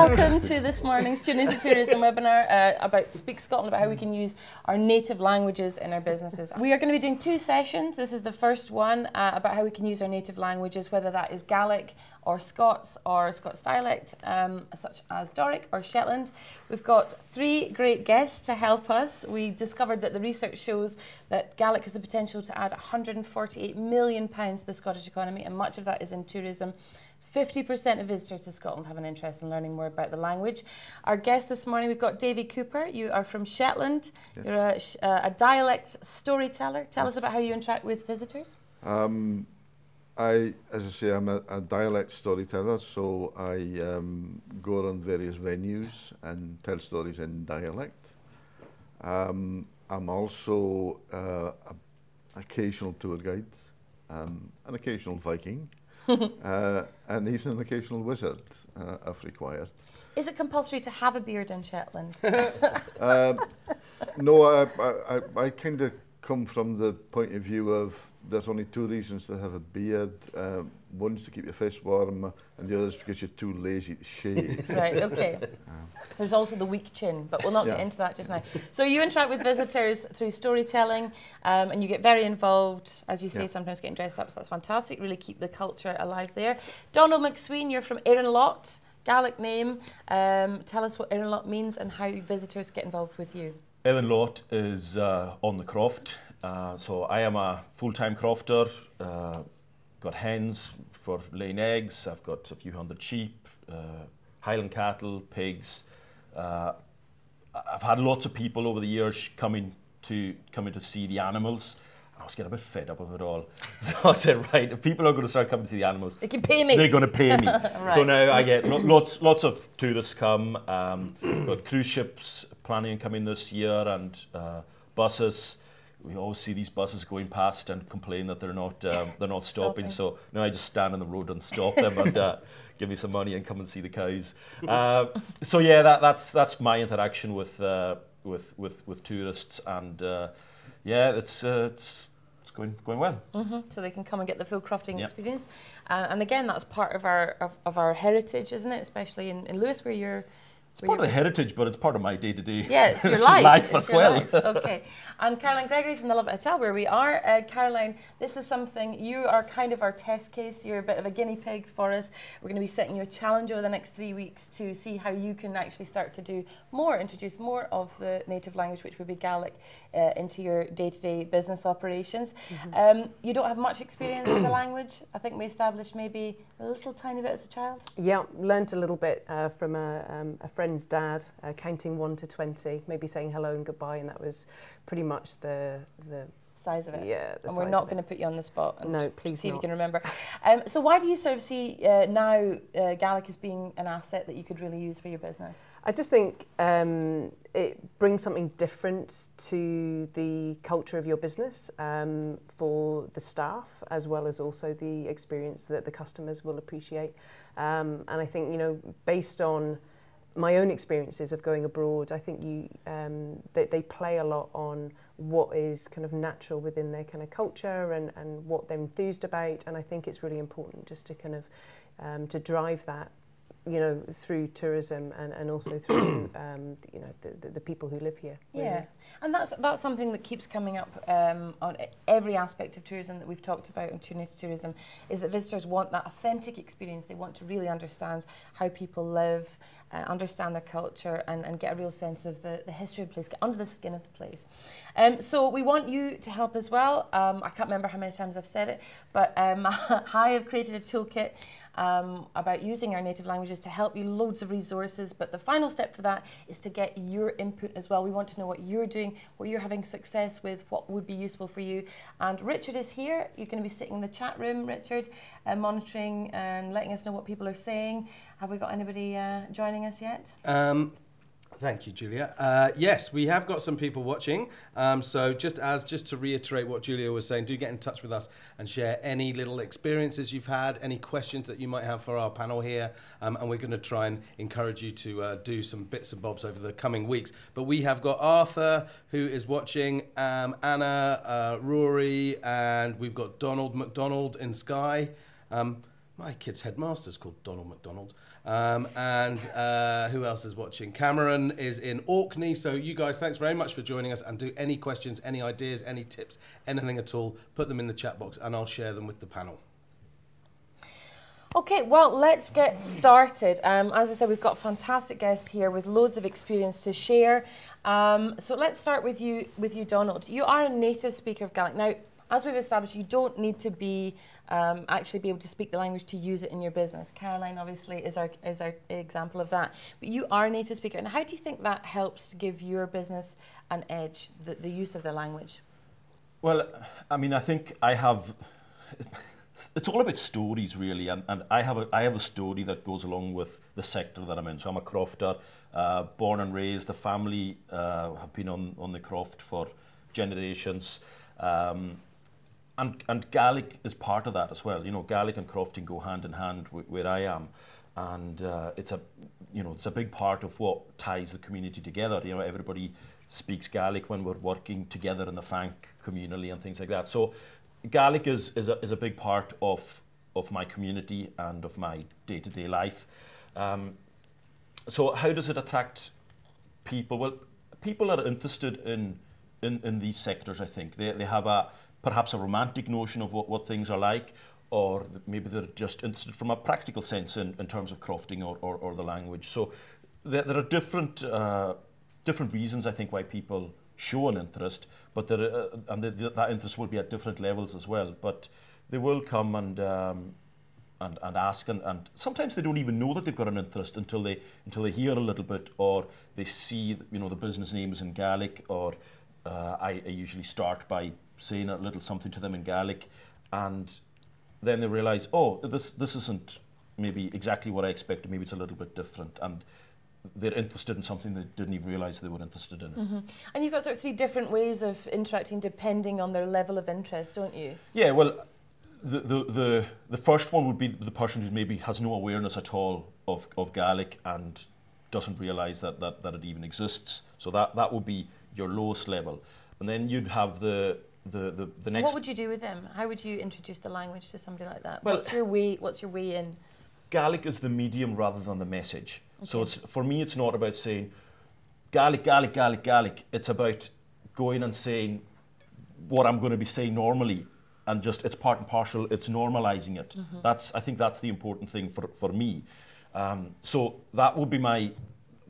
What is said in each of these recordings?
Welcome to this morning's Tune Into Tourism webinar uh, about Speak Scotland, about how we can use our native languages in our businesses. We are going to be doing two sessions. This is the first one uh, about how we can use our native languages, whether that is Gaelic or Scots or Scots dialect, um, such as Doric or Shetland. We've got three great guests to help us. We discovered that the research shows that Gaelic has the potential to add 148 million pounds to the Scottish economy, and much of that is in tourism. 50% of visitors to Scotland have an interest in learning more about the language. Our guest this morning, we've got Davy Cooper. You are from Shetland. Yes. You're a, uh, a, dialect storyteller. Tell yes. us about how you interact with visitors. Um, I, as I say, I'm a, a dialect storyteller, so I um, go around various venues and tell stories in dialect. Um, I'm also uh, an occasional tour guide, um, an occasional Viking. uh, and even an occasional wizard, uh, if required. Is it compulsory to have a beard in Shetland? um, no, I, I, I kind of come from the point of view of there's only two reasons to have a beard. Um, one's to keep your face warm, and the other is because you're too lazy to shave. right, okay. There's also the weak chin, but we'll not yeah. get into that just now. So you interact with visitors through storytelling, um, and you get very involved, as you say, yeah. sometimes getting dressed up, so that's fantastic. Really keep the culture alive there. Donald Macsween, you're from Lot, Gaelic name. Um, tell us what Lot means and how visitors get involved with you. Lot is uh, on the croft. Uh, so I am a full-time crofter, uh, got hens for laying eggs, I've got a few hundred sheep, uh, Highland cattle, pigs. Uh, I've had lots of people over the years coming to coming to see the animals. I was getting a bit fed up of it all. So I said, right, if people are going to start coming to see the animals, they can pay me. They're going to pay me. right. So now I get lots, lots of tourists come. Um, got cruise ships planning on coming this year and uh, buses we always see these buses going past and complain that they're not um, they're not stopping. stopping. So now I just stand on the road and stop them and uh, give me some money and come and see the cows. Uh, so yeah, that, that's that's my interaction with uh, with with with tourists and uh, yeah, it's uh, it's it's going going well. Mm -hmm. So they can come and get the full crofting yep. experience, and again, that's part of our of, of our heritage, isn't it? Especially in, in Lewis, where you're it's part of the heritage, but it's part of my day to day. Yeah, it's your life. life it's as well. Life. Okay. And Caroline Gregory from the Lovat Hotel, where we are. Uh, Caroline, this is something you are kind of our test case. You're a bit of a guinea pig for us. We're going to be setting you a challenge over the next three weeks to see how you can actually start to do more, introduce more of the native language, which would be Gaelic, uh, into your day to day business operations. Mm -hmm. um, you don't have much experience in the language. I think we established maybe a little tiny bit as a child. Yeah, learned a little bit uh, from a, um, a friend's dad, uh, counting one to 20, maybe saying hello and goodbye, and that was pretty much the, the size of it. Yeah, and we're not going to put you on the spot. And no, please see not. if you can remember. Um, so why do you sort of see uh, now uh, Gaelic as being an asset that you could really use for your business? I just think um, it brings something different to the culture of your business um, for the staff as well as also the experience that the customers will appreciate. Um, and I think, you know, based on my own experiences of going abroad, I think you um, they, they play a lot on what is kind of natural within their kind of culture and, and what they're enthused about. And I think it's really important just to kind of um, to drive that you know, through tourism and, and also through, um, you know, the, the, the people who live here. Really. Yeah, and that's that's something that keeps coming up um, on e, every aspect of tourism that we've talked about in Tunis tourism, is that visitors want that authentic experience. They want to really understand how people live, uh, understand their culture, and, and get a real sense of the, the history of the place, get under the skin of the place. Um, so we want you to help as well. Um, I can't remember how many times I've said it, but um, I have created a toolkit um, about using our native languages to help you loads of resources. But the final step for that is to get your input as well. We want to know what you're doing, what you're having success with, what would be useful for you. And Richard is here. You're going to be sitting in the chat room, Richard, uh, monitoring and letting us know what people are saying. Have we got anybody uh, joining us yet? Um, Thank you, Julia. Uh, yes, we have got some people watching. Um, so just as just to reiterate what Julia was saying, do get in touch with us and share any little experiences you've had, any questions that you might have for our panel here, um, and we're going to try and encourage you to uh, do some bits and bobs over the coming weeks. But we have got Arthur who is watching, um, Anna, uh, Rory, and we've got Donald McDonald in Skye. Um, my kid's headmaster's called Donald McDonald. Um, and uh, who else is watching? Cameron is in Orkney. So, you guys, thanks very much for joining us. And do any questions, any ideas, any tips, anything at all, put them in the chat box and I'll share them with the panel. Okay, well, let's get started. Um, as I said, we've got fantastic guests here with loads of experience to share. Um, so let's start with you, with you, Donald. You are a native speaker of Gaelic. Now, as we've established, you don't need to be um, actually be able to speak the language to use it in your business. Caroline, obviously, is our is our example of that. But you are a native speaker, and how do you think that helps to give your business an edge, the, the use of the language? Well, I mean, I think I have it's all about stories really and, and I have a I have a story that goes along with the sector that I'm in so I'm a crofter uh, born and raised the family uh, have been on on the croft for generations um, and and Gaelic is part of that as well you know Gaelic and crofting go hand in hand where I am and uh, it's a you know it's a big part of what ties the community together you know everybody speaks Gaelic when we're working together in the Fank communally and things like that so Gaelic is, is, a, is a big part of, of my community and of my day-to-day -day life. Um, so how does it attract people? Well, people are interested in, in, in these sectors, I think. They, they have a perhaps a romantic notion of what, what things are like, or maybe they're just interested from a practical sense in, in terms of crofting or, or, or the language. So there, there are different, uh, different reasons, I think, why people show an interest, but there, uh, and the, the, that interest will be at different levels as well. But they will come and um, and, and ask, and, and sometimes they don't even know that they've got an interest until they until they hear a little bit, or they see you know the business names in Gaelic, or uh, I, I usually start by saying a little something to them in Gaelic, and then they realise, oh, this this isn't maybe exactly what I expected. Maybe it's a little bit different, and they're interested in something they didn't even realise they were interested in. Mm -hmm. And you've got sort of three different ways of interacting depending on their level of interest, don't you? Yeah, well, the, the, the, the first one would be the person who maybe has no awareness at all of, of Gaelic and doesn't realise that, that, that it even exists. So that, that would be your lowest level. And then you'd have the, the, the, the next... What would you do with them? How would you introduce the language to somebody like that? Well, what's your way, what's your way in? Gaelic is the medium rather than the message. Okay. So it's for me, it's not about saying Gaelic, Gaelic, Gaelic, Gaelic. It's about going and saying what I'm going to be saying normally, and just it's part and parcel. It's normalizing it. Mm -hmm. That's I think that's the important thing for for me. Um, so that would be my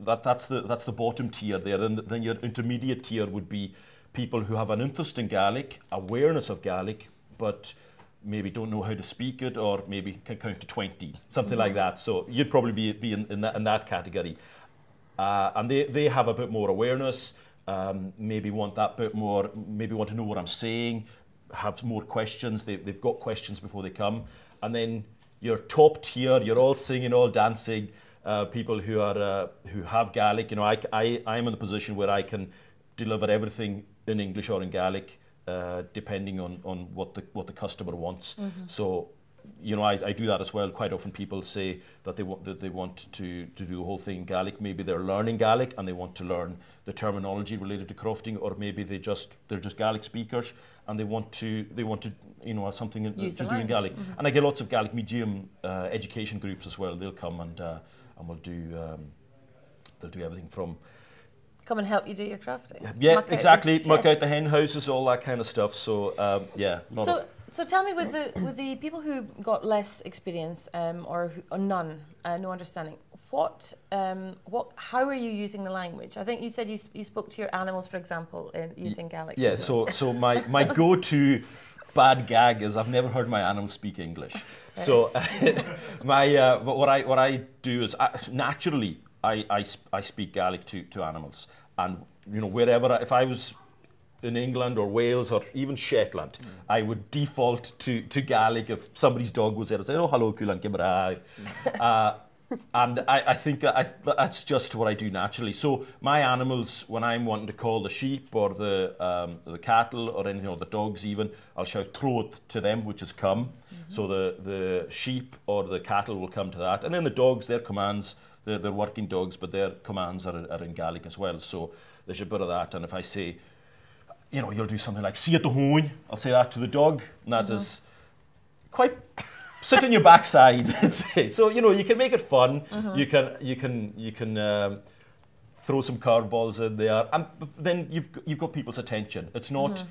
that that's the that's the bottom tier there. And then your intermediate tier would be people who have an interest in Gaelic, awareness of Gaelic, but maybe don't know how to speak it or maybe can count to 20, something like that. So you'd probably be, be in, in, that, in that category. Uh, and they, they have a bit more awareness, um, maybe want that bit more, maybe want to know what I'm saying, have more questions. They, they've got questions before they come. And then your top tier, you're all singing, all dancing, uh, people who are uh, who have Gaelic. You know, I, I, I'm in the position where I can deliver everything in English or in Gaelic uh, depending on, on what the what the customer wants. Mm -hmm. So, you know, I, I do that as well. Quite often, people say that they want that they want to to do the whole thing in Gaelic. Maybe they're learning Gaelic and they want to learn the terminology related to crofting, or maybe they just they're just Gaelic speakers and they want to they want to you know something Use to do in Gaelic. Mm -hmm. And I get lots of Gaelic medium uh, education groups as well. They'll come and uh, and we'll do um, they'll do everything from come and help you do your crafting. Yeah, muck exactly. Out muck out the hen houses, all that kind of stuff. So um, yeah. so so tell me with the with the people who got less experience um, or, who, or none, uh, no understanding. What um, what how are you using the language? I think you said you you spoke to your animals, for example, in using Gaelic. Yeah. So so my my go to. bad gag is I've never heard my animals speak English. So my uh, what I what I do is I, uh, naturally I, I, I speak Gaelic to, to animals. And, you know, wherever, I, if I was in England or Wales or even Shetland, mm. I would default to, to Gaelic if somebody's dog was there. I'd say, oh, hello, Kulan, Gimra. uh, and I, I think I, that's just what I do naturally. So my animals, when I'm wanting to call the sheep or the um, the cattle or anything, or the dogs even, I'll shout trobhad to them, which is come. Mm -hmm. So the, the sheep or the cattle will come to that. And then the dogs, their commands, they're, they're working dogs, but their commands are, are in Gaelic as well. So there's a bit of that. And if I say, you know, you'll do something like, see at the hone, I'll say that to the dog. And that mm -hmm. is quite sit on your backside. so you know you can make it fun. Mm-hmm. You can you can you can um, throw some curveballs in there, and then you've you've got people's attention. It's not mm-hmm.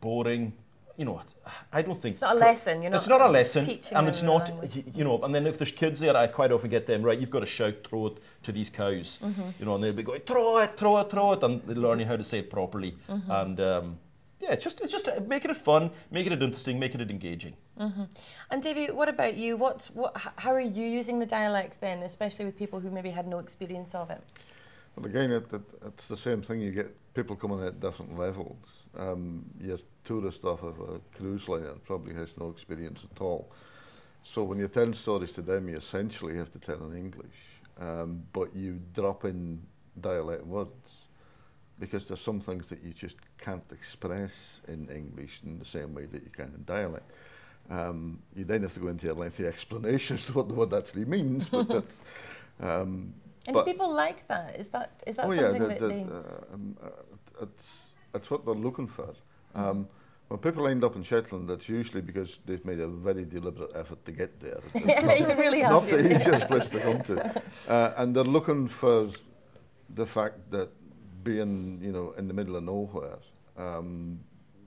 boring. You know, what? I don't think it's not a lesson. You know, it's not a lesson, and it's not you know. And then if there's kids there, I quite often get them right. You've got to shout, throw it to these cows. Mm-hmm. You know, and they'll be going throw it, throw it, throw it, and they're learning how to say it properly. Mm-hmm. And um, yeah, it's just it's just making it fun, making it interesting, making it engaging. Mm-hmm. And Davy, what about you? What what how are you using the dialect then, especially with people who maybe had no experience of it? Well, again, it, it, it's the same thing. You get people coming at different levels. Um, your tourist off of a cruise liner probably has no experience at all. So when you're telling stories to them, you essentially have to tell in English, um, but you drop in dialect words because there's some things that you just can't express in English in the same way that you can in dialect. Um, you then have to go into a lengthy explanation as to what the word actually means, but that's... Um, and do people like that? Is that is that oh something yeah, the, that they... Uh, um, uh, it's, it's what they're looking for. Um, when people end up in Shetland, that's usually because they've made a very deliberate effort to get there. yeah, you really have Not the easiest place to come to. Uh, and they're looking for the fact that being, you know, in the middle of nowhere, um,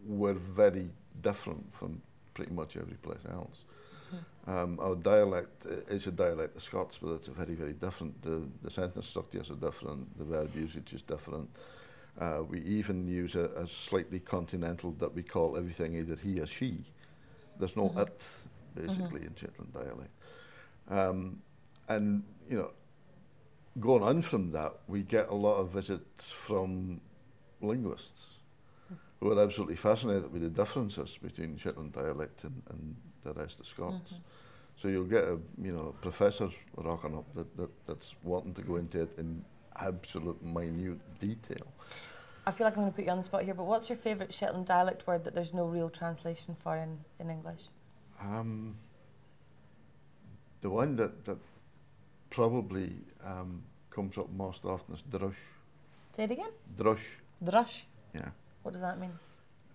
we're very different from pretty much every place else. Um, our dialect is a dialect of Scots, but it's very, very different. The, the sentence structures are different, the verb usage is different. Uh, we even use a, a slightly continental that we call everything either he or she. There's no mm -hmm. it, basically, mm -hmm. in mm-hmm. Shetland dialect. Um, and, you know, going on from that, we get a lot of visits from linguists who are absolutely fascinated with the differences between Shetland dialect and, and the rest of Scots. Mm -hmm. So you'll get a you know a professor rocking up that, that that's wanting to go into it in absolute minute detail. I feel like I'm going to put you on the spot here, but what's your favourite Shetland dialect word that there's no real translation for in, in English? Um, the one that, that probably um, comes up most often is drush. Say it again? Drush. Drush? Yeah. What does that mean?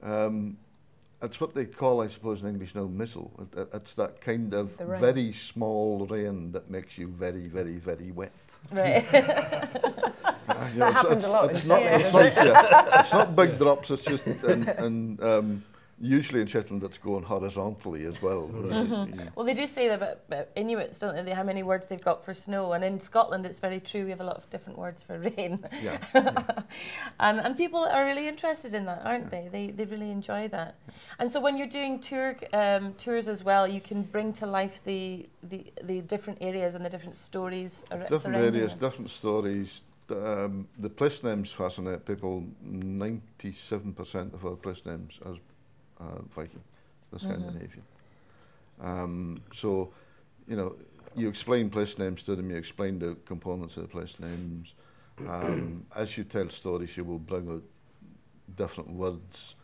Um, it's what they call, I suppose, in English now, missile. It, it's that kind of very small rain that makes you very, very, very wet. Right. yeah, that it's, happens it's, a lot. It's, not, it's, not, yeah, it's not big drops, it's just, and, and um, usually in Shetland that's going horizontally as well. Mm -hmm. yeah. Well, they do say that about, about Inuits, don't they? How many words they've got for snow, and in Scotland it's very true. We have a lot of different words for rain. Yeah. yeah. and and people are really interested in that, aren't yeah. they? They they really enjoy that. And so when you're doing tour um, tours as well, you can bring to life the the the different areas and the different stories. Different areas, them. different stories. Um, the place names fascinate people. Ninety-seven percent of our place names are uh, Viking, the mm-hmm. Scandinavian. Mm-hmm. Um, so, you know, you explain place names to them, you explain the components of the place names. Um, as you tell stories, you will bring out different words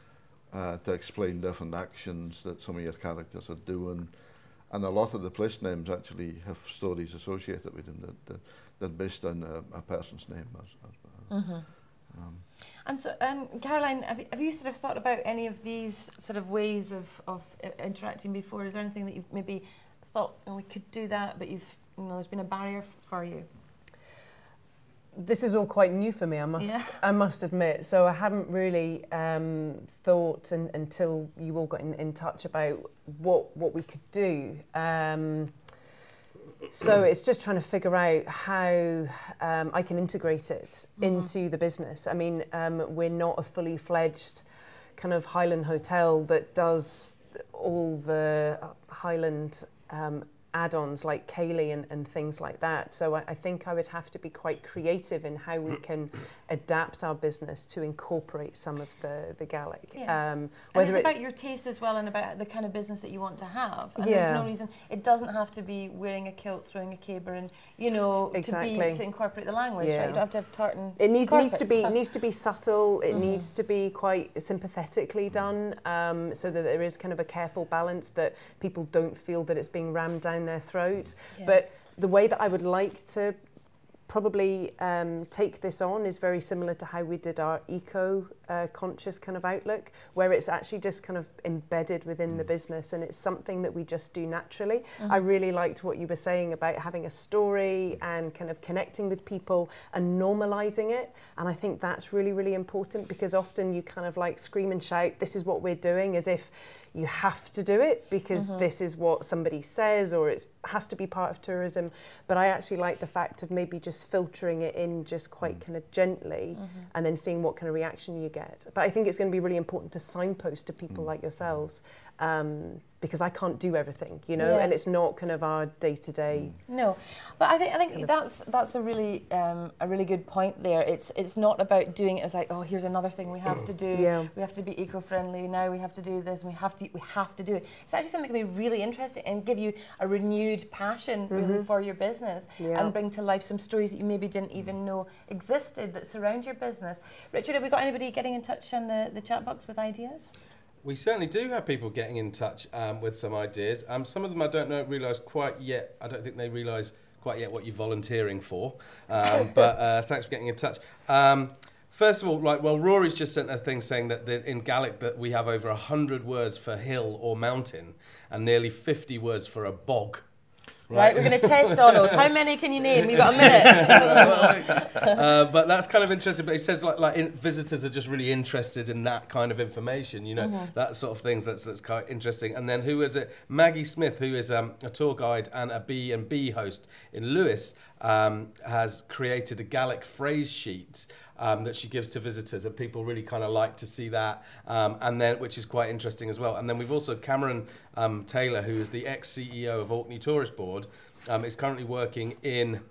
uh, to explain different actions that some of your characters are doing. And a lot of the place names actually have stories associated with them that, that, that based on a, a person's name. As, as, mm-hmm. um, and so, um, Caroline, have you, have you, sort of thought about any of these sort of ways of, of uh, interacting before? Is there anything that you've maybe thought oh, we could do that, but you've you know there's been a barrier for you? This is all quite new for me. I must yeah. I must admit. So I hadn't really um, thought in, until you all got in, in touch about what what we could do. Um, so it's just trying to figure out how um, I can integrate it mm-hmm. into the business. I mean, um, we're not a fully fledged kind of Highland hotel that does all the Highland um, add-ons like Ceilidh and, and things like that. So I, I think I would have to be quite creative in how we can adapt our business to incorporate some of the, the Gaelic. Yeah. Um, and it's it about your taste as well and about the kind of business that you want to have. And yeah. there's no reason, it doesn't have to be wearing a kilt, throwing a caber and, you know, exactly. to be, to incorporate the language, yeah. right? You don't have to have tartan It needs, needs to be needs to be subtle, it mm needs to be quite sympathetically done um, so that there is kind of a careful balance that people don't feel that it's being rammed down their throat. Yeah. But the way that I would like to probably um, take this on is very similar to how we did our eco uh, conscious kind of outlook where it's actually just kind of embedded within the business and it's something that we just do naturally. Mm-hmm. I really liked what you were saying about having a story and kind of connecting with people and normalizing it. And I think that's really, really important because often you kind of like scream and shout, this is what we're doing, as if you have to do it because Mm-hmm. this is what somebody says or it has to be part of tourism. But I actually like the fact of maybe just filtering it in just quite kind of gently Mm-hmm. and then seeing what kind of reaction you get. get. But I think it's going to be really important to signpost to people mm. like yourselves um, because I can't do everything, you know, Yeah. and it's not kind of our day to day. No, but I think I think that's that's a really um, a really good point there. It's it's not about doing it as like oh here's another thing we have to do. Yeah. We have to be eco friendly now. We have to do this. And we have to we have to do it. It's actually something that can be really interesting and give you a renewed passion really for your business Yeah. and bring to life some stories that you maybe didn't even know existed that surround your business. Richard, have we got anybody getting in touch on the the chat box with ideas? We certainly do have people getting in touch um, with some ideas. Um, some of them I don't know realise quite yet. I don't think they realise quite yet what you're volunteering for. Um, but uh, thanks for getting in touch. Um, first of all, like, well, Rory's just sent a thing saying that the, in Gaelic that we have over hundred words for hill or mountain, and nearly fifty words for a bog. Right, we're going to test Donald. How many can you name? You've got a minute. uh, but that's kind of interesting. But he says like like in, visitors are just really interested in that kind of information, you know, Mm-hmm. that sort of things. That's that's quite interesting. And then who is it? Maggie Smith, who is um, a tour guide and a B and B host in Lewis, um, has created a Gaelic phrase sheet. Um, that she gives to visitors, and people really kind of like to see that, um, and then which is quite interesting as well. And then we've also Cameron um, Taylor, who is the ex CEO of Orkney Tourist Board, um, is currently working in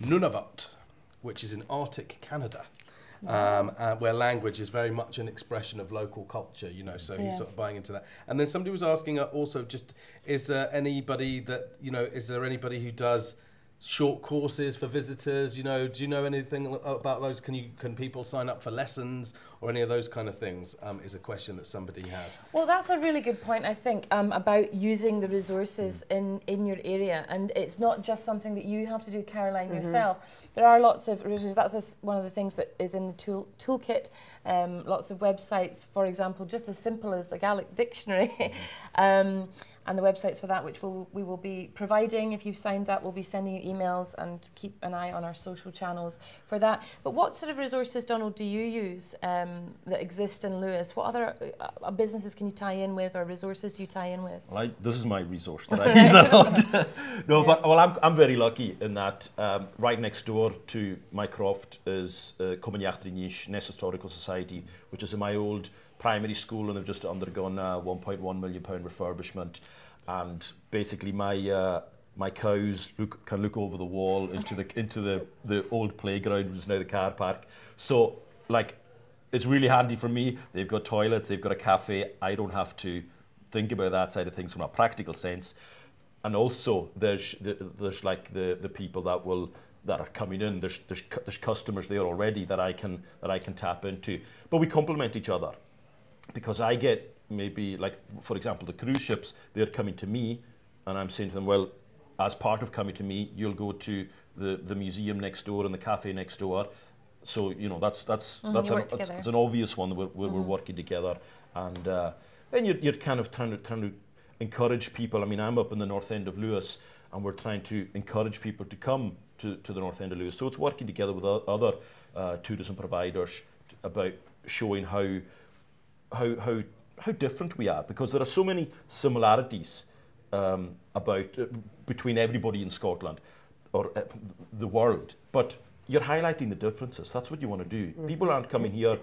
Nunavut, which is in Arctic Canada. Um, uh, where language is very much an expression of local culture, you know, so Yeah. he's sort of buying into that. And then somebody was asking uh, also just, is there anybody that, you know, is there anybody who does short courses for visitors? You know, do you know anything about those? Can you can people sign up for lessons or any of those kind of things? Um, is a question that somebody has. Well, that's a really good point, I think, um, about using the resources in, in your area. And it's not just something that you have to do, Caroline, yourself. There are lots of resources. That's a s one of the things that is in the tool, toolkit. Um, lots of websites, for example, just as simple as the Gaelic Dictionary. and the websites for that, which we'll, we will be providing. If you've signed up, we'll be sending you emails and keep an eye on our social channels for that. But what sort of resources, Donald, do you use um, that exist in Lewis? What other uh, uh businesses can you tie in with or resources do you tie in with? Well, I, this is my resource that I use a lot. no, yeah. but well, I'm, I'm very lucky in that um, right next door to my croft is uh, Cwmyn Ness Historical Society, which is in my old primary school, and they've just undergone a 1.1 million pound refurbishment. And basically, my uh, my cows look, can look over the wall into the into the, the old playground, which is now the car park. So, like, it's really handy for me. They've got toilets, they've got a cafe. I don't have to think about that side of things from a practical sense. And also, there's there's like the, the people that will that are coming in. There's there's there's customers there already that I can that I can tap into. But we complement each other because I get maybe like for example the cruise ships they're coming to me and I'm saying to them well as part of coming to me you'll go to the, the museum next door and the cafe next door. So you know that's that's Mhm, that's, an, work that's an obvious one that we're, we're, we're working together. And uh, then you're, you're kind of trying to trying to encourage people. I mean I'm up in the north end of Lewis and we're trying to encourage people to come to, to the north end of Lewis. So it's working together with other uh, tourism providers t- about showing how how how how different we are because there are so many similarities um, about uh, between everybody in Scotland or uh, the world, but you're highlighting the differences. That's what you want to do. People aren't coming here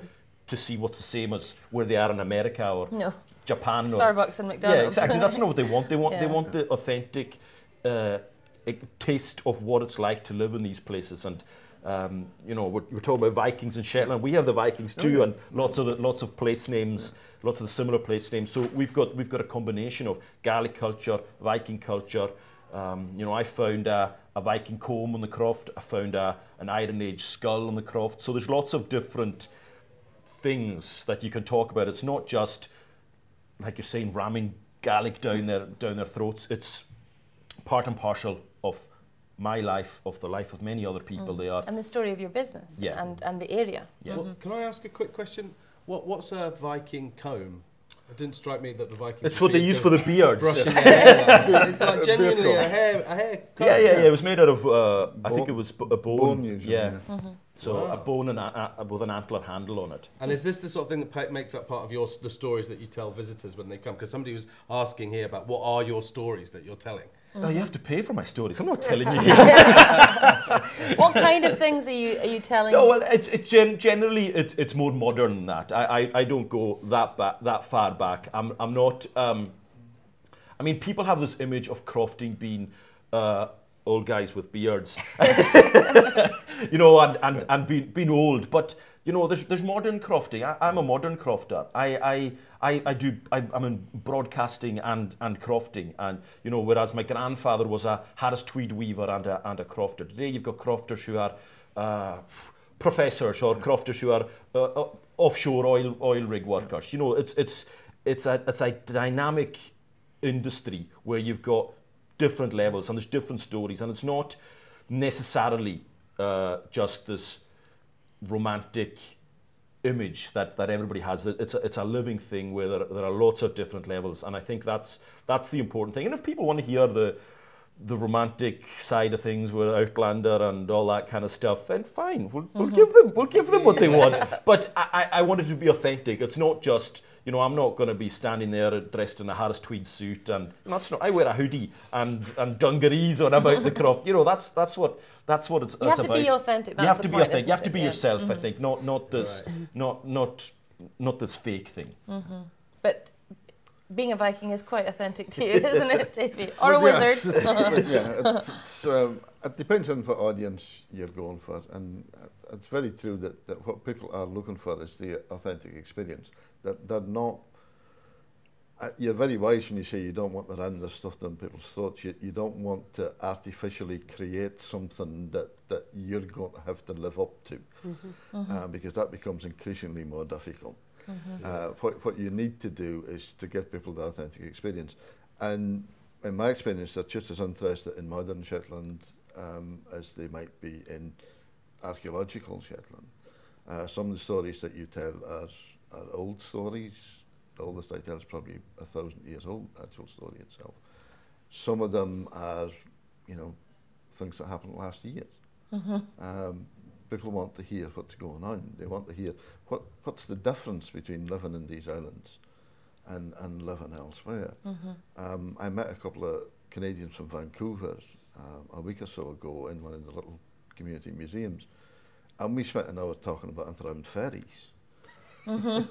to see what's the same as where they are in America or No. Japan. or, Starbucks and McDonald's. yeah, exactly. That's not what they want. They want they want the authentic uh, taste of what it's like to live in these places. And um, you know, we're, we're talking about Vikings in Shetland. We have the Vikings too, and lots of the, lots of place names, lots of the similar place names. So we've got we've got a combination of Gaelic culture, Viking culture. Um, you know, I found a, a Viking comb on the croft. I found a, an Iron Age skull on the croft. So there's lots of different things that you can talk about. It's not just like you're saying ramming Gaelic down their down their throats. It's part and parcel of my life, of the life of many other people. Mm. They are and the story of your business yeah. and and the area. Yeah. Well, can I ask a quick question? What what's a Viking comb? It didn't strike me that the Vikings. It's what they use for the beards. like genuinely a hair, a hair. Yeah, yeah, yeah. It was made out of. Uh, I think it was a bone. bone usually, yeah. yeah. Mm -hmm. So wow. a bone and a, a, with an antler handle on it. And is this the sort of thing that makes up part of your the stories that you tell visitors when they come? Because somebody was asking here about what are your stories that you're telling. Mm. Oh, you have to pay for my stories. I'm not telling you. what kind of things are you are you telling? No, well, it, it gen generally it, it's more modern than that. I, I, I don't go that back, that far back. I'm I'm not. Um, I mean, people have this image of crofting being uh, old guys with beards. you know, and, and, and being, being old. But, you know, there's, there's modern crofting. I, I'm a modern crofter. I, I, I, I do, I, I'm in broadcasting and, and crofting. And, you know, whereas my grandfather was a Harris Tweed weaver and a, and a crofter. Today you've got crofters who are uh, professors or crofters who are uh, uh, offshore oil, oil rig workers. You know, it's, it's, it's, a, it's a dynamic industry where you've got different levels and there's different stories. And it's not necessarily uh, just this romantic image that, that everybody has. It's a, it's a living thing where there, there are lots of different levels, and I think that's that's the important thing. And if people want to hear the the romantic side of things with Outlander and all that kind of stuff, then fine, we'll, we'll mm -hmm. give them we'll give them what they want. But I, I want it to be authentic. It's not just you know I'm not going to be standing there dressed in a Harris tweed suit and that's not. I wear a hoodie and and dungarees when I'm the croft. You know that's that's what that's what it's, you have to about. be authentic. That's you have to point, be authentic. You have to be yourself. I think not not this right. not not not this fake thing. Mm -hmm. But being a Viking is quite authentic to you, isn't it, Davey? Or well, a yeah, wizard? It's, yeah, it's, it's, um, it depends on what audience you're going for, and it's very true that, that what people are looking for is the authentic experience. that they're not. Uh, you're very wise when you say you don't want to run this stuff down people's throats. You, you don't want to artificially create something that, that you're going to have to live up to mm -hmm. Mm -hmm. Uh, mm-hmm. because that becomes increasingly more difficult. Mm -hmm. uh, what, what you need to do is to get people the authentic experience. And in my experience, they're just as interested in modern Shetland um, as they might be in archaeological Shetland. Uh, some of the stories that you tell are are old stories. The oldest I tell is probably a thousand years old, actual story itself. Some of them are, you know, things that happened last year. Mm -hmm. um, people want to hear what's going on. They want to hear what, what's the difference between living in these islands and, and living elsewhere. Mm -hmm. um, I met a couple of Canadians from Vancouver um, a week or so ago in one of the little community museums, and we spent an hour talking about underground ferries. Mm -hmm.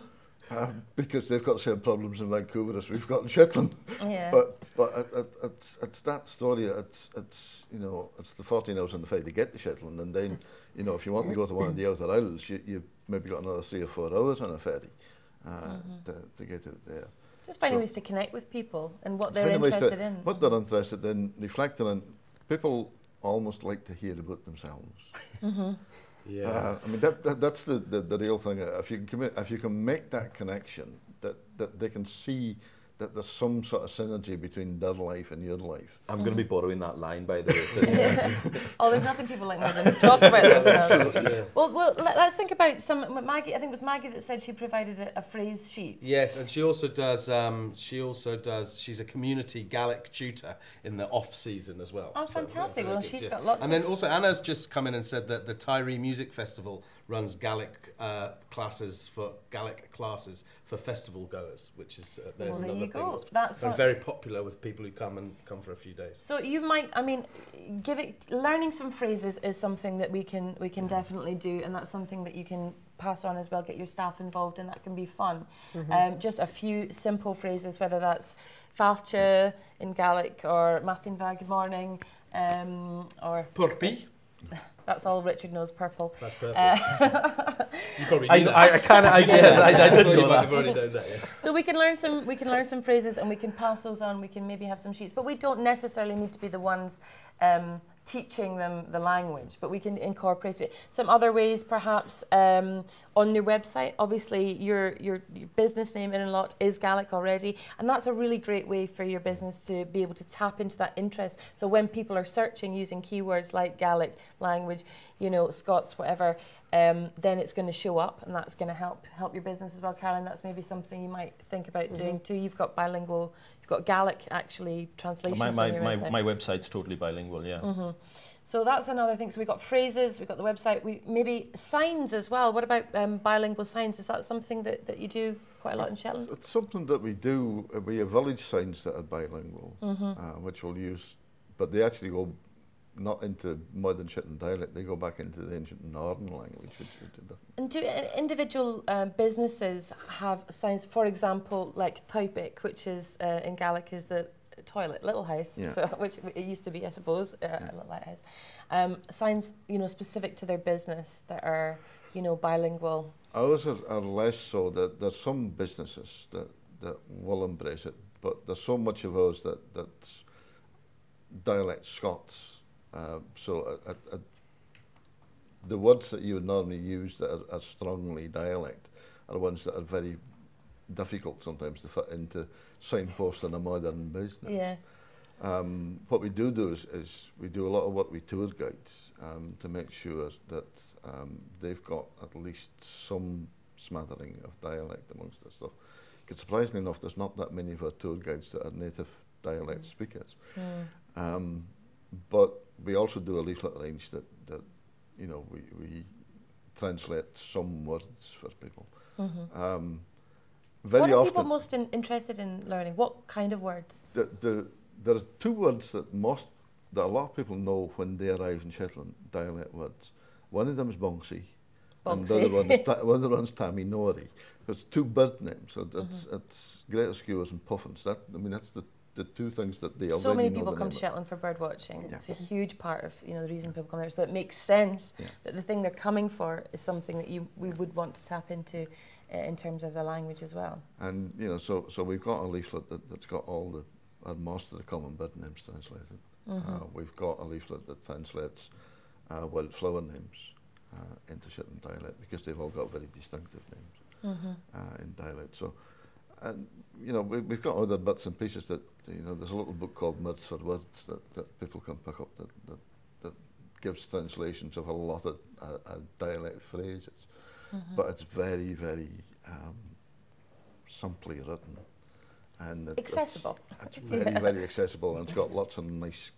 because they've got the same problems in Vancouver as we've got in Shetland. Yeah. But but it, it, it's it's that story. It's it's you know it's the 14 hours on the fight to get to Shetland, and then you know if you want to go to one of the outer islands, you you maybe got another three or four hours on a ferry uh, mm -hmm. to, to get out there. Just finding so, ways to connect with people and what they're interested in. What they're interested in, reflecting on. People almost like to hear about themselves. Mm -hmm. Yeah. Uh, I mean, that, that, that's the, the, the real thing. If you, can commit, if you can make that connection, that, that they can see that there's some sort of synergy between their life and your life. I'm mm. going to be borrowing that line, by the way. oh, there's nothing people like more than to talk about themselves. yeah. Well, well, let, us think about some. Maggie, I think it was Maggie that said she provided a, a phrase sheet. Yes, and she also does. Um, she also does. She's a community Gaelic tutor in the off season as well. Oh, so, fantastic! Yeah, well, she's yes. got lots. And then also Anna's just come in and said that the Tiree Music Festival runs Gaelic uh, classes for Gaelic classes for festival goers, which is uh, there's well, there another thing go. that's, that's very popular with people who come and come for a few days. So you might, I mean, give it learning some phrases is something that we can we can definitely do, and that's something that you can pass on as well. Get your staff involved, and that can be fun. Mm -hmm. um, just a few simple phrases, whether that's Fàilte in Gaelic or Mathin Vag morning, um, or Purpy. That's all Richard knows. Purple. That's purple. Uh, you probably I, I, I kind of I guess I, I didn't know that. that yeah. So we can learn some we can learn some phrases and we can pass those on. We can maybe have some sheets, but we don't necessarily need to be the ones um, teaching them the language, but we can incorporate it. Some other ways, perhaps, um, on your website. Obviously, your, your, your business name Air an Lot is Gaelic already, and that's a really great way for your business to be able to tap into that interest. So when people are searching using keywords like Gaelic language, you know, Scots, whatever, um, then it's going to show up, and that's going to help help your business as well, Caroline. That's maybe something you might think about mm -hmm. doing too. You've got bilingual, you've got Gaelic actually translations my, my, on your my, website. My website's totally bilingual, yeah. Mm -hmm. So that's another thing. So we've got phrases, we've got the website, we maybe signs as well. What about um, bilingual signs? Is that something that, that you do quite a lot in Shetland? It's something that we do. Uh, we have village signs that are bilingual, mm -hmm. uh, which we'll use, but they actually go not into modern Shetland dialect, they go back into the ancient Norn language. Which and do uh, individual um, businesses have signs, for example, like taigh beag, which is uh, in Gaelic is the toilet, little house, yeah. so, which it used to be, I suppose, uh, yeah. a little lighthouse. Um, signs, you know, specific to their business that are, you know, bilingual. Ours are, are less so. That there's some businesses that, that will embrace it, but there's so much of ours that that's dialect Scots. Uh, so a, a, a, the words that you would normally use that are, are strongly dialect are the ones that are very difficult sometimes to fit into signposts in a modern business. Yeah. Um, what we do do is, is, we do a lot of work with tour guides um, to make sure that um, they've got at least some smattering of dialect amongst their stuff. Because surprisingly enough, there's not that many of our tour guides that are native dialect mm. speakers. Mm. Um, but we also do a leaflet range that, that you know, we, we translate some words for people. Mm -hmm. Very what are often, people most in, interested in learning? What kind of words? The, the, there are two words that most that a lot of people know when they arrive in Shetland, dialect words. One of them is bonxie, and the other one is, ta- one of the one's tammie norie. It's two bird names, so it's, mm-hmm. it's greater skuas and puffins. That I mean, that's the the two things that they so many people come to Shetland for bird watching. Yeah. It's a huge part of you know the reason people come there. So it makes sense yeah. that the thing they're coming for is something that you we would want to tap into Uh, in terms of the language as well. And, you know, so, so we've got a leaflet that, that's got all the, uh, most of the common bird names translated. Mm -hmm. uh, we've got a leaflet that translates uh, well, flower names uh, into Shetland dialect because they've all got very distinctive names mm -hmm. uh, in dialect. So, and you know, we, we've got other bits and pieces that you know. There's a little book called Words for Words that, that people can pick up that that, that gives translations of a lot of uh, uh, dialect phrases. -hmm. but it's very, very um, simply written. And it, accessible. It's, it's very, yeah. very accessible, and it's got lots of nice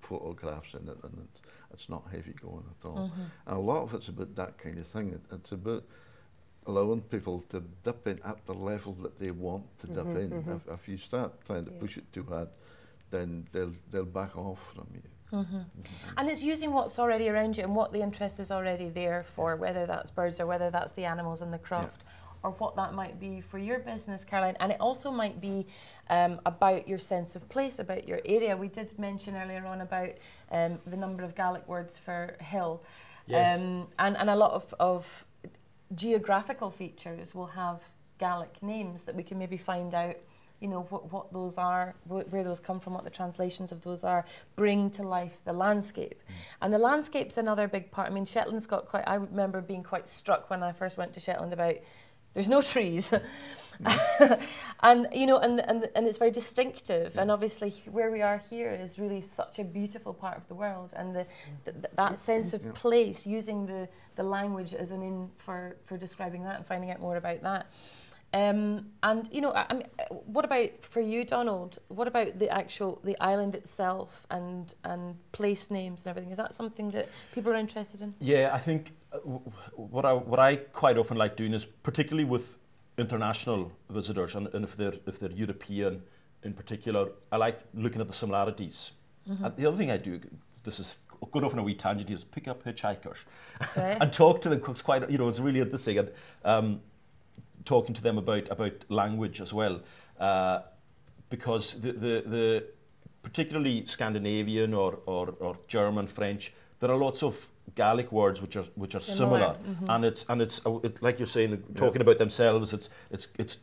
photographs in it, and it's, it's not heavy going at all. Mm -hmm. And a lot of it's about that kind of thing. It, it's about allowing people to dip in at the level that they want to dip mm -hmm, in. Mm -hmm. If, if you start trying to yeah. push it too hard, then they'll they'll back off from you. Mm -hmm. And it's using what's already around you and what the interest is already there for, whether that's birds or whether that's the animals and the craft. Yeah. Or what that might be for your business, Caroline. And it also might be um, about your sense of place, about your area. We did mention earlier on about um, the number of Gaelic words for hill. Yes. Um, and, and a lot of, of geographical features will have Gaelic names that we can maybe find out you know, what, what those are, wh where those come from, what the translations of those are, bring to life the landscape. Mm. And the landscape's another big part. I mean, Shetland's got quite, I remember being quite struck when I first went to Shetland about there's no trees. and, you know, and, and, and it's very distinctive. And obviously where we are here is really such a beautiful part of the world. And the that sense of place, using the, the language as an in for, for describing that and finding out more about that. Um, and you know, I, I mean, uh, what about for you, Donald? What about the actual the island itself and and place names and everything? Is that something that people are interested in? Yeah, I think uh, what I what I quite often like doing is particularly with international visitors and, and if they're if they're European in particular, I like looking at the similarities. Mm -hmm. And the other thing I do, this is good off on a wee tangent is pick up hitchhikers okay. and talk to them. It's quite you know it's really interesting thing and. Um, talking to them about about language as well, uh, because the, the the particularly Scandinavian or, or, or German, French, there are lots of Gaelic words which are which are similar, similar. Mm -hmm. and it's and it's uh, it, like you're saying, talking yeah. about themselves. It's it's it's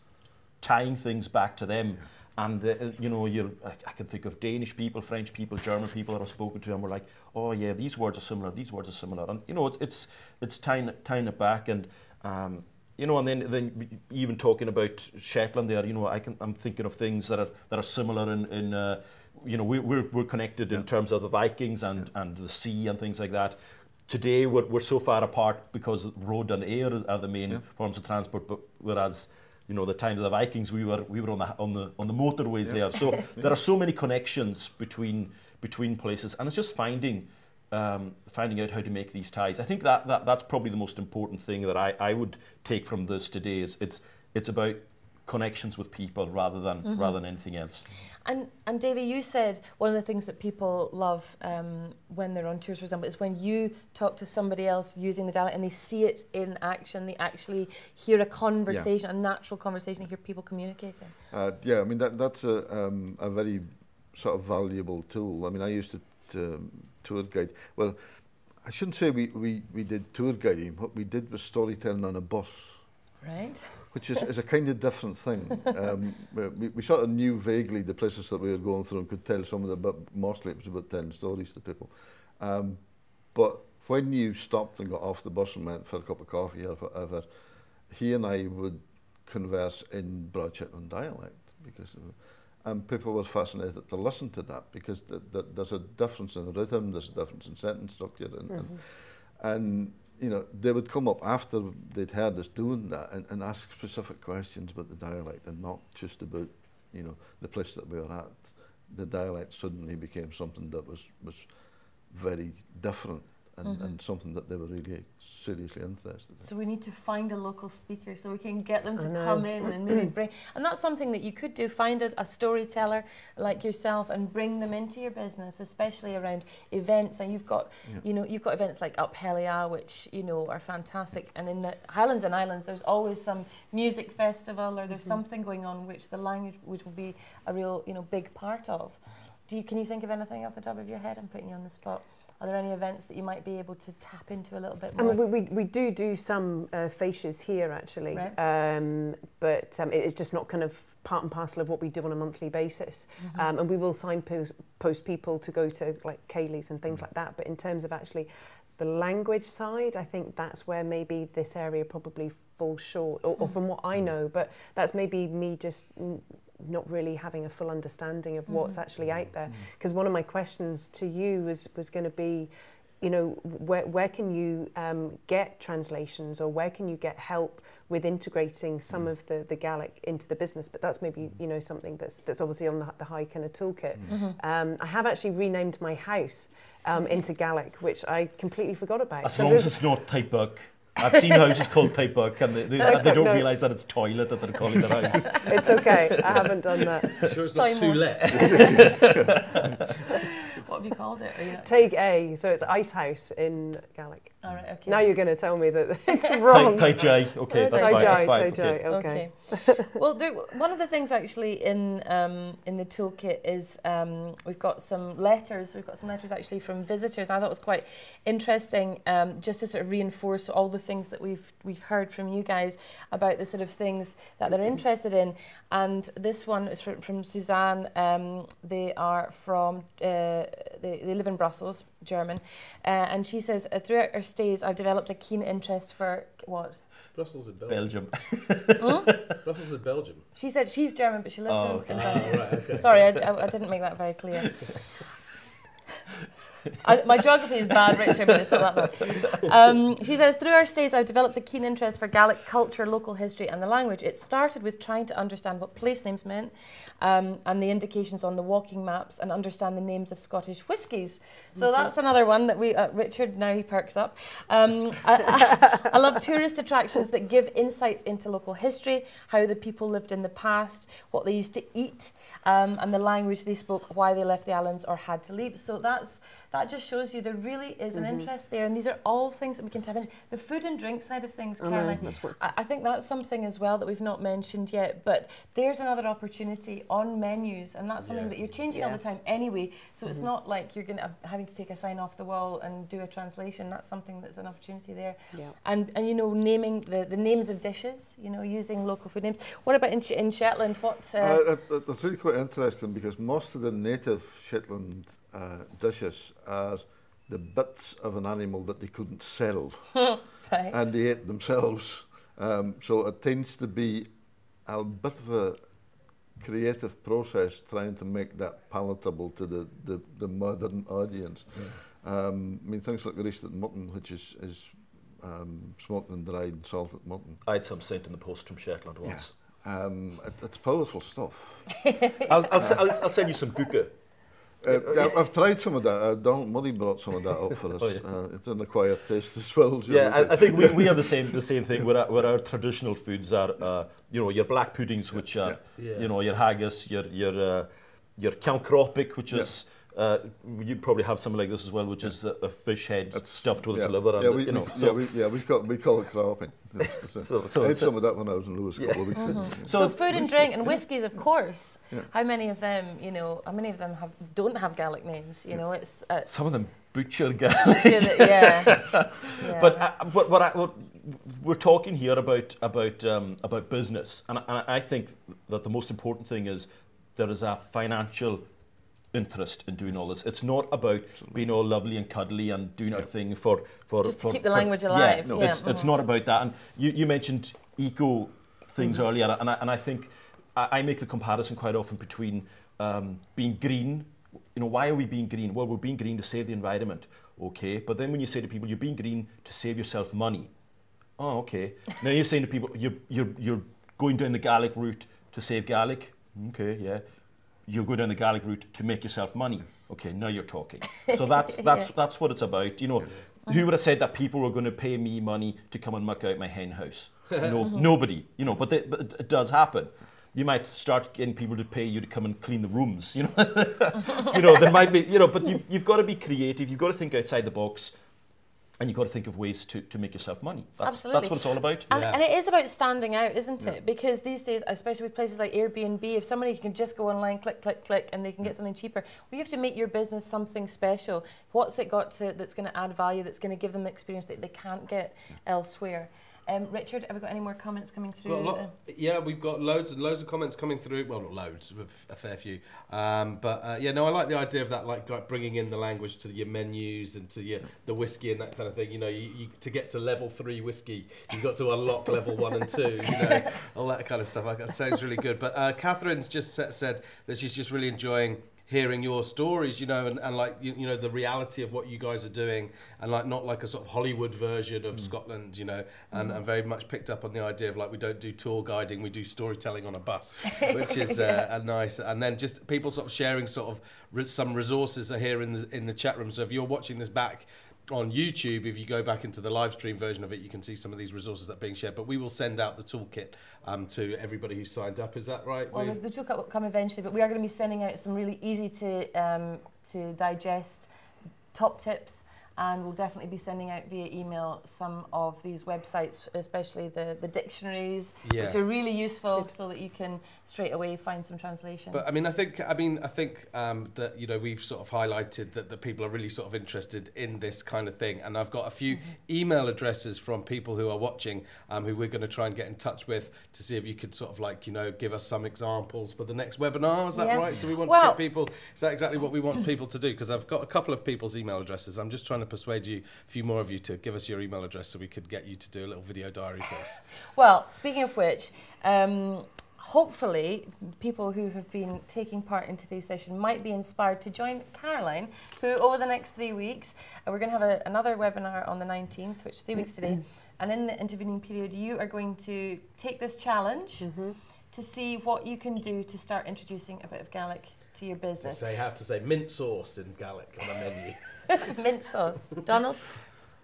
tying things back to them. Yeah. And uh, you know, you I, I can think of Danish people, French people, German people that I've spoken to, and we're like, oh yeah, these words are similar, these words are similar, and you know, it, it's it's tying tying it back, and Um, you know, and then, then even talking about Shetland there, you know, I can, I'm thinking of things that are, that are similar in, in uh, you know, we, we're, we're connected yeah. in terms of the Vikings and, yeah. and the sea and things like that. Today, we're, we're so far apart because road and air are the main yeah. forms of transport, but whereas you know the time of the Vikings, we were we were on the on the on the motorways there. So there are so many connections between between places, and it's just finding um, finding out how to make these ties. I think that, that that's probably the most important thing that I, I would take from this today. Is it's it's about connections with people rather than mm-hmm. rather than anything else. And and Davy, you said one of the things that people love um, when they're on tours, for example, is when you talk to somebody else using the dialect and they see it in action. They actually hear a conversation, yeah. a natural conversation, They hear people communicating. Uh, yeah, I mean that that's a um, a very sort of valuable tool. I mean, I used to um, tour guide. Well, I shouldn't say we, we, we did tour guiding. What we did was storytelling on a bus. Right. Which is, is a kind of different thing. Um, we, we sort of knew vaguely the places that we were going through and could tell some of the, but mostly it was about 10 stories to people. Um, but when you stopped and got off the bus and went for a cup of coffee or whatever, he and I would converse in Broadchurch dialect because And people were fascinated to listen to that because th th there's a difference in rhythm, there's a difference in sentence structure. And, mm -hmm. and, mm-hmm. and you know, they would come up after they'd heard us doing that and, and ask specific questions about the dialect and not just about, you know, the place that we were at. The dialect suddenly became something that was, was very different and, mm -hmm. and something that they were really seriously interested. So we need to find a local speaker so we can get them to come in and maybe bring, and that's something that you could do. Find a, a, storyteller like yourself and bring them into your business, especially around events. And you've got, yeah. you know, you've got events like Up Helly Aa, which you know are fantastic. And in the Highlands and Islands, there's always some music festival or there's mm -hmm. something going on which the language which will be a real, you know, big part of. Do you, can you think of anything off the top of your head? I'm putting you on the spot. Are there any events that you might be able to tap into a little bit more? I mean, we, we, we do do some uh, fascias here actually, right. um, but um, it's just not kind of part and parcel of what we do on a monthly basis. Mm -hmm. um, and we will signpost post people to go to like Ceilidhs and things mm like that. But in terms of actually the language side, I think that's where maybe this area probably falls short, or, or mm. from what I know. But that's maybe me just not really having a full understanding of what's mm. actually out there. Because mm. one of my questions to you was, was going to be, you know, where, where can you um, get translations or where can you get help with integrating some mm. of the, the Gaelic into the business? But that's maybe, mm. you know, something that's, that's obviously on the, the high kind of toolkit. Mm -hmm. um, I have actually renamed my house um, into Gaelic, which I completely forgot about. As so long as it's not taigh beag. I've seen houses called paper oh, and they, they, they don't no. realise that it's toilet that they're calling their house. it's okay, I haven't done that. I'm sure it's not Time too late. what have you called it? You Take A, so it's Ice House in Gaelic. All right, okay. Now you're going to tell me that it's wrong. Tai J, okay, that's fine. That's fine. Okay. okay. okay. well, there, one of the things actually in um, in the toolkit is um, we've got some letters. We've got some letters actually from visitors. I thought it was quite interesting, um, just to sort of reinforce all the things that we've we've heard from you guys about the sort of things that they're interested in. And this one is from, from Suzanne. Um, they are from uh, they, they live in Brussels, German, uh, and she says uh, throughout her stays, I've developed a keen interest for what? Brussels in Belgium. Belgium. huh? Brussels in Belgium. She said she's German, but she lives oh, in, okay. in Belgium. Oh, right, okay. Sorry, I, I, I didn't make that very clear. I, my geography is bad, Richard, but it's not that bad. Um, she says, through our stays, I've developed a keen interest for Gaelic culture, local history, and the language. It started with trying to understand what place names meant um, and the indications on the walking maps and understand the names of Scottish whiskies. So okay. that's another one that we, uh, Richard, now he perks up. Um, I, I, I love tourist attractions that give insights into local history, how the people lived in the past, what they used to eat, um, and the language they spoke, why they left the islands or had to leave. So that's that just shows you there really is an mm -hmm. interest there. And these are all things that we can tap into. The food and drink side of things, oh, Caroline, I, I, think that's something as well that we've not mentioned yet. But there's another opportunity on menus, and that's something yeah. that you're changing yeah. all the time anyway. So mm -hmm. it's mm-hmm. not like you're going to having to take a sign off the wall and do a translation. That's something that's an opportunity there. Yeah. And and you know naming the, the names of dishes, you know using local food names. What about in, in Shetland? What? Uh, uh, that's really quite interesting because most of the native Shetland uh, dishes are the bits of an animal that they couldn't sell. right. And they ate themselves. Um, so it tends to be a bit of a creative process trying to make that palatable to the, the, the modern audience. Yeah. Um, I mean, things like roasted mutton, which is, is um, smoked and dried and salted mutton. I had some sent in the post from Shetland once. Yeah. Um, it, it's powerful stuff. I'll, I'll, uh, I'll, I'll send you some buka Uh, I've tried some of that. Uh, Donald Murray brought some of that up for us. oh, yeah. uh, it's an acquired taste as well. Yeah, I, I think we, we have the same the same thing where our, where our traditional foods are, uh, you know, your black puddings, which are, yeah. Yeah. you know, your haggis, your your uh, your calcropic, which yeah. is uh, you probably have something like this as well, which is a, a fish head it's, stuffed with yeah, its liver. And yeah, we, you know, we, so yeah, we, yeah, we've got we call it cropping. so, so I had some of that when I was in Lewis a couple of weeks ago. Mm-hmm. So, so, food and drink and whiskies, of course. Yeah. How many of them, you know, how many of them have don't have Gaelic names? You know, it's uh, some of them butcher Gaelic. yeah. yeah. But uh, what, what, I, what we're talking here about about um, about business, and and I think that the most important thing is there is a financial interest in doing all this. It's not about being all lovely and cuddly and doing yeah. a thing for for just to for, keep the language alive. Yeah, no, yeah. it's mm-hmm. it's not about that. And you, you mentioned eco things mm-hmm. earlier, and I, and I think I, I, make the comparison quite often between um, being green. You know, why are we being green? Well, we're being green to save the environment, okay. But then when you say to people, you're being green to save yourself money. Oh, okay. now you're saying to people, you're you're you're going down the Gaelic route to save Gaelic. Okay, yeah you go down the Gaelic route to make yourself money. Okay, now you're talking. So that's that's yeah. that's what it's about. You know, who would have said that people were going to pay me money to come and muck out my hen house? Know, nobody. You know, but, they, but it does happen. You might start getting people to pay you to come and clean the rooms. You know, you know there might be. You know, but you've, you've got to be creative. You've got to think outside the box and you've got to think of ways to, to make yourself money. That's, Absolutely. That's what it's all about. And, yeah. and it is about standing out, isn't it? Yeah. Because these days, especially with places like Airbnb, if somebody can just go online, click, click, click, and they can get mm. something cheaper, well, you have to make your business something special. What's it got to that's going to add value, that's going to give them experience that they can't get elsewhere? Um, Richard, have we got any more comments coming through? Lot, yeah, we've got loads and loads of comments coming through. Well, not loads, a fair few. Um, but uh, yeah, no, I like the idea of that, like, like bringing in the language to your menus and to your the whiskey and that kind of thing. You know, you, you, to get to level three whiskey, you've got to unlock level one and two. You know, all that kind of stuff. That sounds really good. But uh, Catherine's just said that she's just really enjoying hearing your stories, you know, and, and like you, you, know the reality of what you guys are doing, and like not like a sort of Hollywood version of mm. Scotland, you know, and, mm. and very much picked up on the idea of like we don't do tour guiding, we do storytelling on a bus, which is uh, a nice, and then just people sort of sharing sort of re- some resources are here in the in the chat room. So if you're watching this back on YouTube, if you go back into the live stream version of it, you can see some of these resources that are being shared. But we will send out the toolkit um, to everybody who signed up. Is that right? Well, the, the, toolkit will come eventually, but we are going to be sending out some really easy to um, to digest top tips and we'll definitely be sending out via email some of these websites, especially the, the dictionaries, yeah. which are really useful so that you can straight away find some translations. But I mean, I think I mean I think um, that you know we've sort of highlighted that the people are really sort of interested in this kind of thing, and I've got a few mm-hmm. email addresses from people who are watching um, who we're going to try and get in touch with to see if you could sort of like you know give us some examples for the next webinar. Is that yeah. right? So we want well, to get people. Is that exactly what we want people to do? Because I've got a couple of people's email addresses. I'm just trying to persuade you, a few more of you, to give us your email address so we could get you to do a little video diary for us. Well, speaking of which, um, hopefully people who have been taking part in today's session might be inspired to join Caroline, who over the next three weeks, uh, we're going to have a, another webinar on the 19th, which is three weeks today, and in the intervening period, you are going to take this challenge mm -hmm. to see what you can do to start introducing a bit of Gaelic to your business. To say how to say mint sauce in Gaelic on a menu. mint sauce. Donald?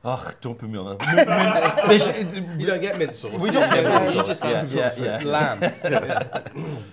Ach, don't put me on that. you don't get mint sauce. We don't get mint sauce. You just have yeah, yeah, yeah. lamb.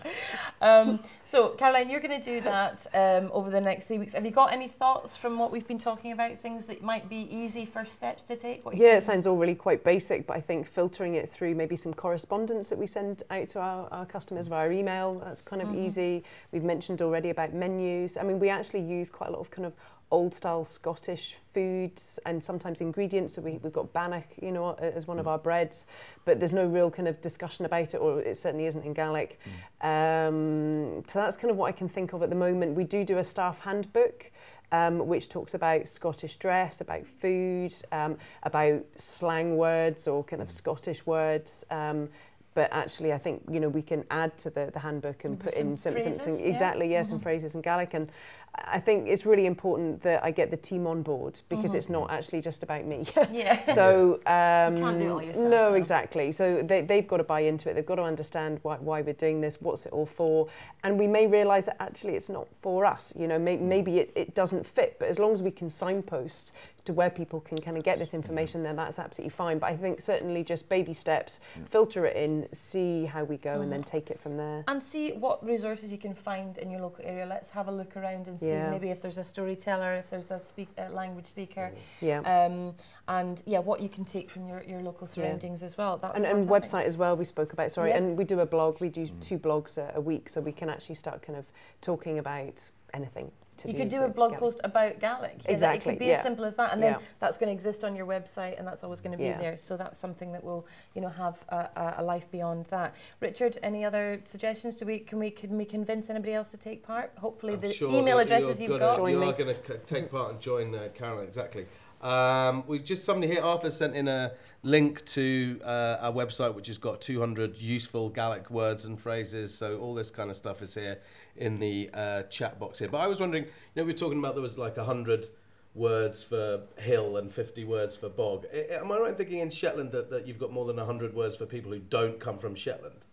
um, so, Caroline, you're going to do that um, over the next three weeks. Have you got any thoughts from what we've been talking about, things that might be easy first steps to take? yeah, think? it sounds all really quite basic, but I think filtering it through maybe some correspondence that we send out to our, our customers via email, that's kind of mm -hmm. easy. We've mentioned already about menus. I mean, we actually use quite a lot of kind of old style Scottish foods and sometimes ingredients. So we, we've got bannock, you know, as one of our breads, but there's no real kind of discussion about it, or it certainly isn't in Gaelic. Mm. Um, so that's kind of what I can think of at the moment. We do do a staff handbook. um, which talks about Scottish dress, about food, um, about slang words or kind of Scottish words. Um, but actually, I think you know we can add to the, the handbook and Maybe put some in some, some, phrases, some yeah. exactly yes, Mhm. some phrases in Gaelic, and I think it's really important that I get the team on board because Mhm. it's not actually just about me. Yeah. So um, can't do it all yourself, no, no. exactly. So they, they've got to buy into it. They've got to understand why, why we're doing this, what's it all for, and we may realise that actually it's not for us. You know, may, maybe it, it doesn't fit, but as long as we can signpost to where people can kind of get this information, then that's absolutely fine. But I think certainly just baby steps, filter it in, see how we go, and then take it from there. And see what resources you can find in your local area. Let's have a look around and see yeah. maybe if there's a storyteller, if there's a speak, a language speaker. Yeah. Um, and yeah, what you can take from your, your local surroundings yeah. as well. That's and, and website as well, we spoke about, sorry. Yeah. And we do a blog, we do mm. two blogs a, a week, so we can actually start kind of talking about anything. To You do could do a blog Gaelic. post about Gaelic. Yeah, that- Exactly, It could be yeah. as simple as that, and then Yeah. that's going to exist on your website, and that's always going to be Yeah. there. So that's something that will, you know, have a, a, a life beyond that. Richard, any other suggestions? Do we can we can we convince anybody else to take part? Hopefully, I'm the sure email addresses you're you've gonna- got. Join You me. are going to take part and join uh, Caroline, exactly. Um, we just somebody here, Arthur sent in a link to uh, our website, which has got 200 useful Gaelic words and phrases. So all this kind of stuff is here in the uh, chat box here. But I was wondering, you know, we were talking about there was like 100 words for hill and 50 words for bog. I, am I right in thinking in Shetland that, that you've got more than 100 words for people who don't come from Shetland?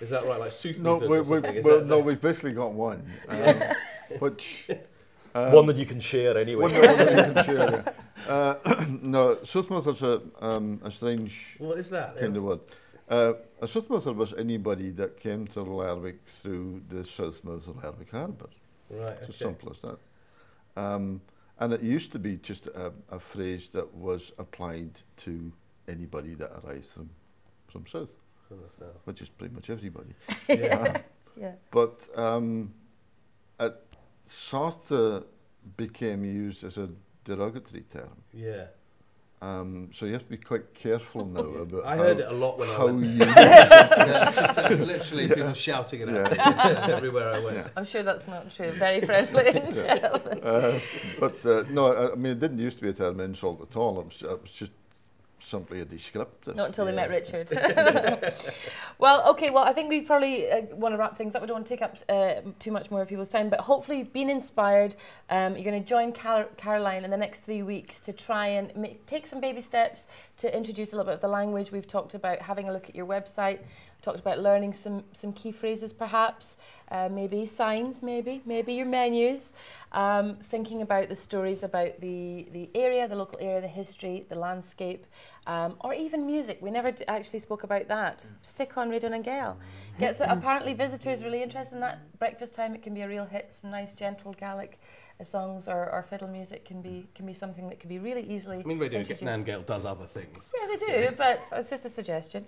Is that right? Like soothmouthers no, we, or something? We, well, no, we've basically got one. Um, which, um, one that you can share anyway. One that, one that you can share, yeah. uh, no, soothmouth is a, um, a strange well, what is that? kind yeah. of word. Uh, a Strathmouth was anybody that came to Lerwick through the Southmouth of Lerwick Harbour. Right, It's okay. as simple as that. Um, and it used to be just a, a phrase that was applied to anybody that arrived from, from South. From the South. Which is pretty much everybody. yeah. Um, yeah. But um, it sort of became used as a derogatory term. Yeah. Um, so you have to be quite careful now about I heard it a lot when I went. You yeah, it's just, literally yeah. people shouting it out yeah. Uh, everywhere I went. Yeah. I'm sure that's not true. Very friendly in yeah. Shell. Uh, but uh, no, I, I mean, it didn't used to be a term insult at all. It was, it was just simply a script. Not until yeah. they met Richard. well, okay, well, I think we probably uh, want to wrap things up. We don't want to take up uh, too much more of people's time, but hopefully you've been inspired. Um, you're going to join Car Caroline in the next three weeks to try and take some baby steps to introduce a little bit of the language we've talked about, having a look at your website talked about learning some, some key phrases perhaps, uh, maybe signs, maybe, maybe your menus, um, thinking about the stories about the, the area, the local area, the history, the landscape, um, or even music. We never d- actually spoke about that. Stick on Radio nan Gàidheal. Gets it. Apparently, visitors really interested in that. Breakfast time, it can be a real hit. Some nice, gentle Gaelic uh, songs or, or fiddle music can be can be something that can be really easily. I mean, Radio introduced. nan Gàidheal does other things. Yeah, they do, but it's just a suggestion.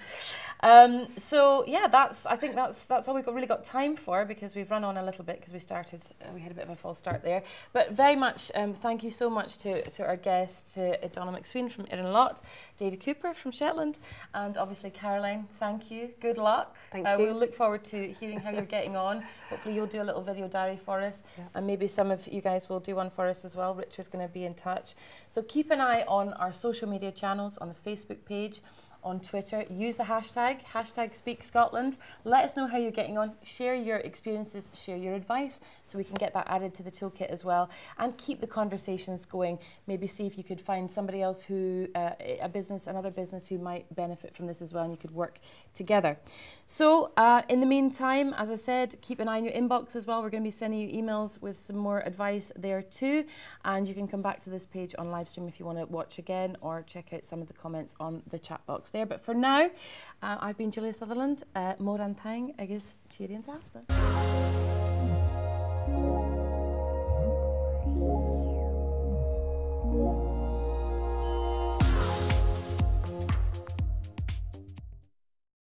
Um, so yeah, that's I think that's that's all we've got, really got time for because we've run on a little bit because we started uh, we had a bit of a false start there. But very much um, thank you so much to, to our guests, to uh, Donald Macsween from Air an Lot, David Cooper from Shetland, and obviously Caroline. Thank you. Good luck. Thank uh, you. We'll look forward to hearing how you're getting on. Hopefully you'll do a little video diary for us, Yeah. and maybe some of you guys will do one for us as well. Richard's going to be in touch. So keep an eye on our social media channels, on the Facebook page, on Twitter. Use the hashtag, hashtag Speak Scotland. Let us know how you're getting on. Share your experiences, share your advice, so we can get that added to the toolkit as well. And keep the conversations going. Maybe see if you could find somebody else who, uh, a business, another business who might benefit from this as well, and you could work together. So, uh, in the meantime, as I said, keep an eye on your inbox as well. We're going to be sending you emails with some more advice there too. And you can come back to this page on live stream if you want to watch again or check out some of the comments on the chat box there. But for now, uh, I've been Julia Sutherland. Uh, Mòran taing, agus and Drasta.